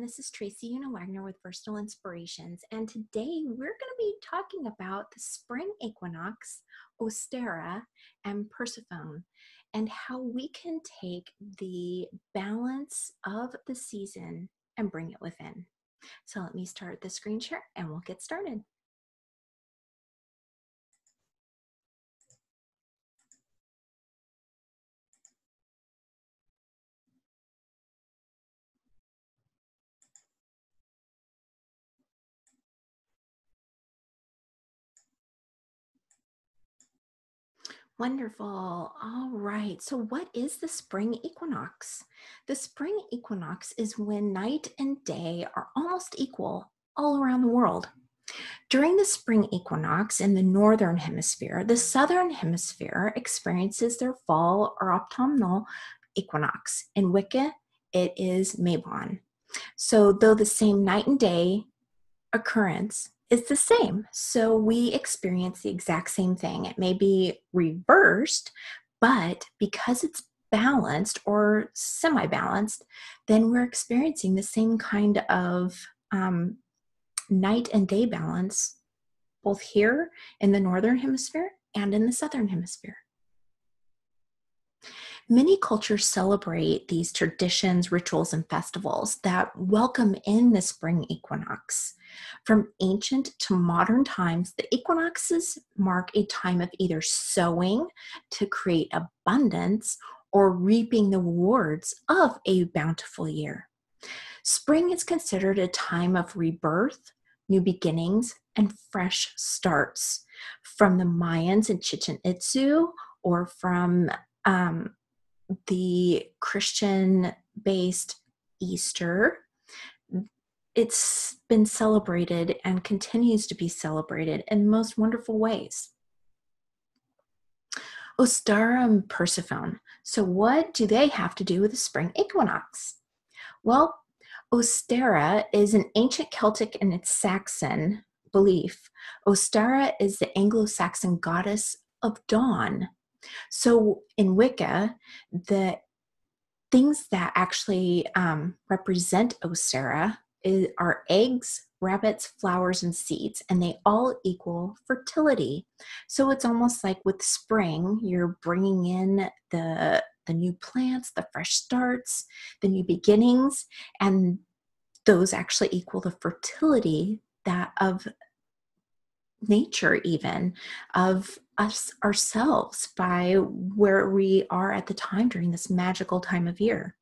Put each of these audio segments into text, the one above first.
This is Tracy Una Wagner with Versatile Inspirations, and today we're going to be talking about the spring equinox, Ostara, and Persephone, and how we can take the balance of the season and bring it within. So let me start the screen share and we'll get started. Wonderful. All right. So, what is the spring equinox? The spring equinox is when night and day are almost equal all around the world. During the spring equinox in the northern hemisphere, the southern hemisphere experiences their fall or autumnal equinox. In Wicca, it is Mabon. So, though the same night and day occurrence is the same. So we experience the exact same thing. It may be reversed, but because it's balanced or semi balanced, then we're experiencing the same kind of um, night and day balance, both here in the northern hemisphere and in the southern hemisphere. Many cultures celebrate these traditions, rituals, and festivals that welcome in the spring equinox. From ancient to modern times, the equinoxes mark a time of either sowing to create abundance or reaping the rewards of a bountiful year. Spring is considered a time of rebirth, new beginnings, and fresh starts. From the Mayans in Chichen Itza or from um, the Christian based Easter, it's been celebrated and continues to be celebrated in most wonderful ways. Ostara and Persephone. So, what do they have to do with the spring equinox? Well, Ostara is an ancient Celtic and it's Saxon belief. Ostara is the Anglo Saxon goddess of dawn. So in Wicca, the things that actually um, represent Ostara is, are eggs, rabbits, flowers, and seeds, and they all equal fertility. So it's almost like with spring, you're bringing in the the new plants, the fresh starts, the new beginnings, and those actually equal the fertility that of nature even of us ourselves by where we are at the time during this magical time of year.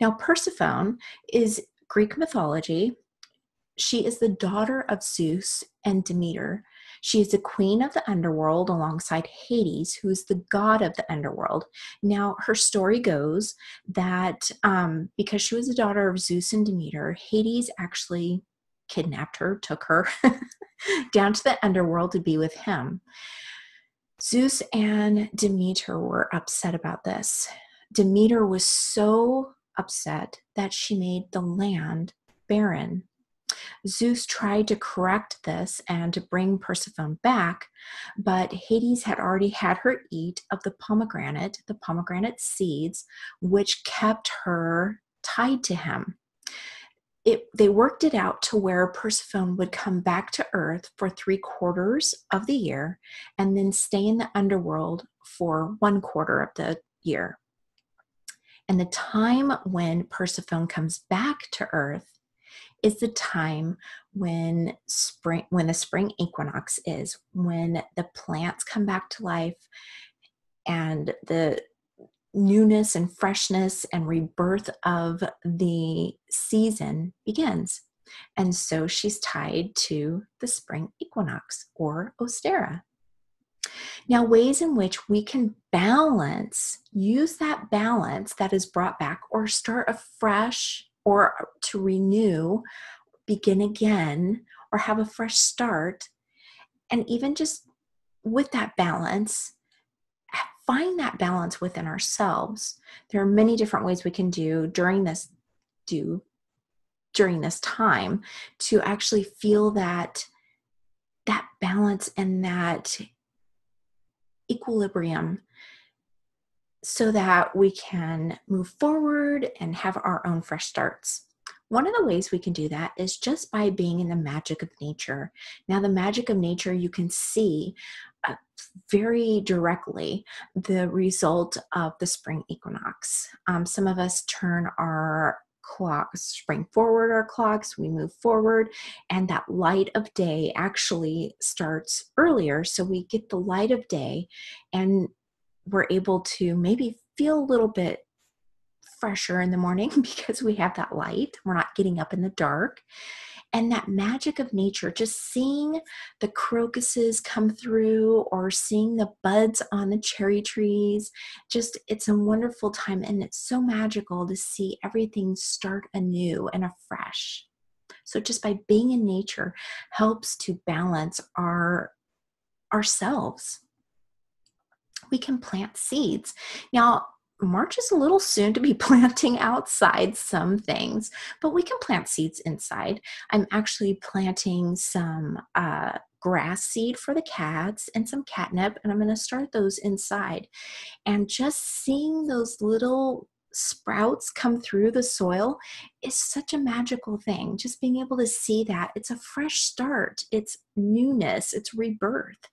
Now, Persephone is Greek mythology. She is the daughter of Zeus and Demeter. She is the queen of the underworld alongside Hades, who is the god of the underworld. Now, her story goes that um, because she was the daughter of Zeus and Demeter, Hades actually kidnapped her, took her down to the underworld to be with him. Zeus and Demeter were upset about this. Demeter was so upset that she made the land barren. Zeus tried to correct this and to bring Persephone back, but Hades had already had her eat of the pomegranate, the pomegranate seeds, which kept her tied to him it, they worked it out to where Persephone would come back to Earth for three quarters of the year and then stay in the underworld for one quarter of the year. And the time when Persephone comes back to Earth is the time when spring when the spring equinox is when the plants come back to life and the newness and freshness and rebirth of the season begins. And so she's tied to the spring equinox or Ostara. Now, ways in which we can balance, use that balance that is brought back, or start afresh, or to renew, begin again, or have a fresh start. And even just with that balance, find that balance within ourselves. There are many different ways we can do during this do during this time to actually feel that that balance and that equilibrium so that we can move forward and have our own fresh starts. One of the ways we can do that is just by being in the magic of nature. Now, the magic of nature, you can see very directly the result of the spring equinox. Um, some of us turn our clocks, spring forward our clocks, we move forward, and that light of day actually starts earlier. So we get the light of day and we're able to maybe feel a little bit fresher in the morning because we have that light. We're not getting up in the dark. And that magic of nature, just seeing the crocuses come through or seeing the buds on the cherry trees, just it's a wonderful time. And it's so magical to see everything start anew and afresh. So just by being in nature helps to balance our ourselves. We can plant seeds. Now, March is a little soon to be planting outside some things, but we can plant seeds inside. I'm actually planting some uh, grass seed for the cats and some catnip, and I'm going to start those inside. And just seeing those little sprouts come through the soil is such a magical thing. Just being able to see that it's a fresh start, it's newness, it's rebirth.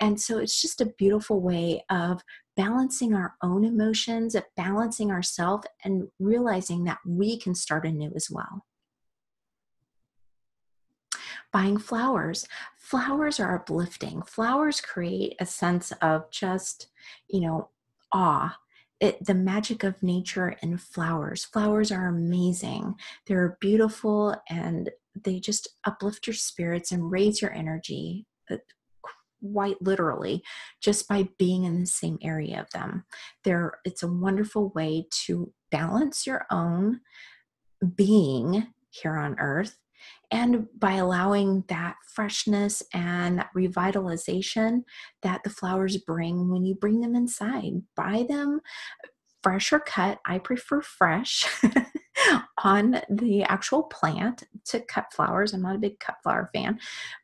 And so it's just a beautiful way of balancing our own emotions, of balancing ourselves, and realizing that we can start anew as well. Buying flowers. Flowers are uplifting. Flowers create a sense of just, you know, awe. It, the magic of nature and flowers. Flowers are amazing. They're beautiful and they just uplift your spirits and raise your energy uh, quite literally just by being in the same area of them. There it's a wonderful way to balance your own being here on earth and by allowing that freshness and that revitalization that the flowers bring when you bring them inside. Buy them fresh or cut. I prefer fresh. on the actual plant to cut flowers. I'm not a big cut flower fan,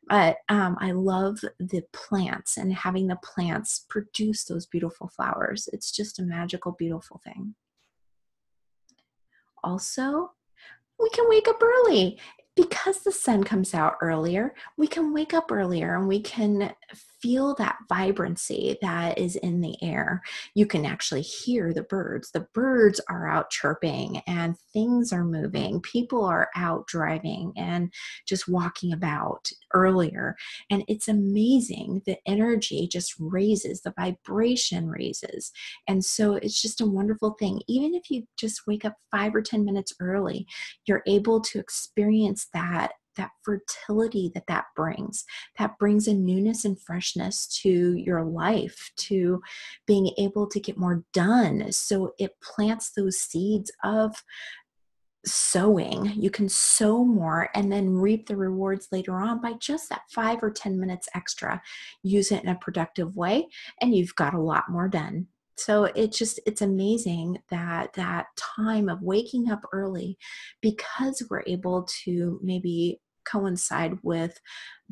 but um, I love the plants and having the plants produce those beautiful flowers. It's just a magical, beautiful thing. Also, we can wake up early because the sun comes out earlier, we can wake up earlier and we can feel that vibrancy that is in the air. You can actually hear the birds. The birds are out chirping and things are moving. People are out driving and just walking about earlier. And it's amazing. The energy just raises, the vibration raises. And so it's just a wonderful thing. Even if you just wake up five or 10 minutes early, you're able to experience that that fertility that that brings that brings a newness and freshness to your life to being able to get more done. So it plants those seeds of sowing. You can sow more and then reap the rewards later on by just that five or ten minutes extra. Use it in a productive way and you've got a lot more done. So it's just it's amazing that that time of waking up early because we're able to maybe coincide with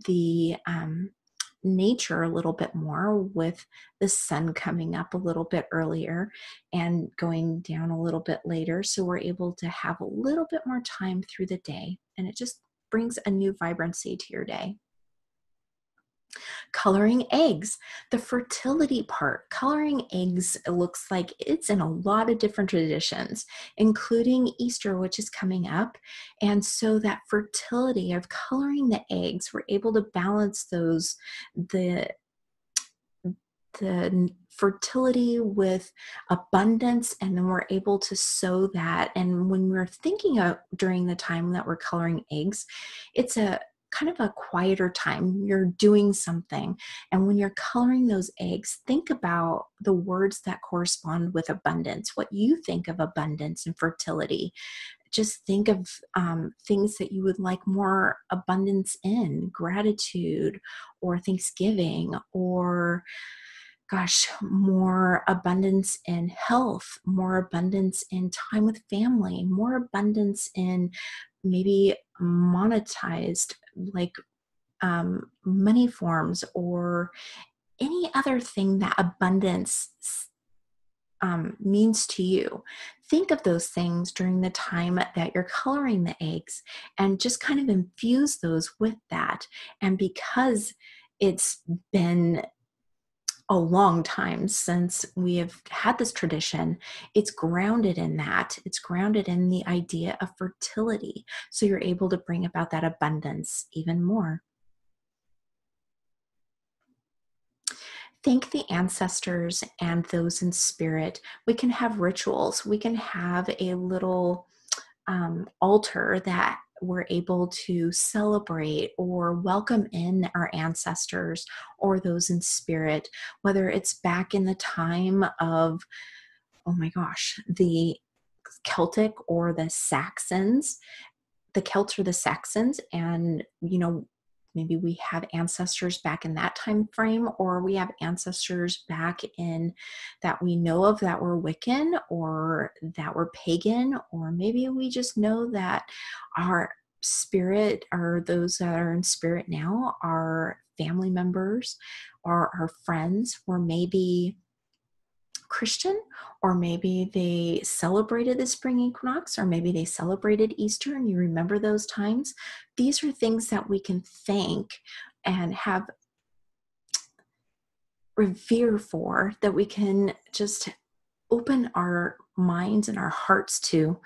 the um, nature a little bit more with the sun coming up a little bit earlier and going down a little bit later. So we're able to have a little bit more time through the day, and it just brings a new vibrancy to your day. Coloring eggs, the fertility part. Coloring eggs looks like it's in a lot of different traditions, including Easter, which is coming up. And so that fertility of coloring the eggs, we're able to balance those, the the fertility with abundance and then we're able to sow that and when we're thinking of during the time that we're coloring eggs it's a kind of a quieter time. You're doing something. And when you're coloring those eggs, think about the words that correspond with abundance, what you think of abundance and fertility. Just think of um, things that you would like more abundance in gratitude or thanksgiving or gosh, more abundance in health, more abundance in time with family, more abundance in maybe monetized like um, money forms or any other thing that abundance um, means to you. Think of those things during the time that you're coloring the eggs and just kind of infuse those with that. And because it's been a long time since we have had this tradition. It's grounded in that. It's grounded in the idea of fertility. So you're able to bring about that abundance even more. thank the ancestors and those in spirit. We can have rituals. We can have a little um, altar that we're able to celebrate or welcome in our ancestors or those in spirit, whether it's back in the time of, oh my gosh, the Celtic or the Saxons. The Celts or the Saxons, and you know, maybe we have ancestors back in that time frame or we have ancestors back in that we know of that were wiccan or that were pagan or maybe we just know that our spirit or those that are in spirit now are family members or our friends or maybe Christian, or maybe they celebrated the spring equinox, or maybe they celebrated Easter and you remember those times. These are things that we can thank and have revere for, that we can just open our minds and our hearts to,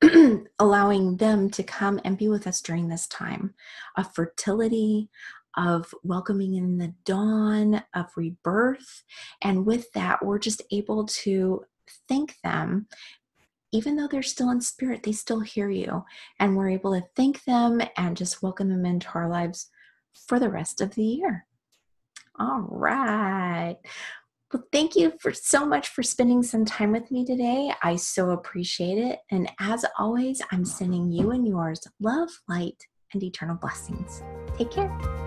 allowing them to come and be with us during this time of fertility, of welcoming in the dawn of rebirth. And with that, we're just able to thank them. Even though they're still in spirit, they still hear you. And we're able to thank them and just welcome them into our lives for the rest of the year. All right. Well, thank you for so much for spending some time with me today. I so appreciate it. And as always, I'm sending you and yours love, light, and eternal blessings. Take care.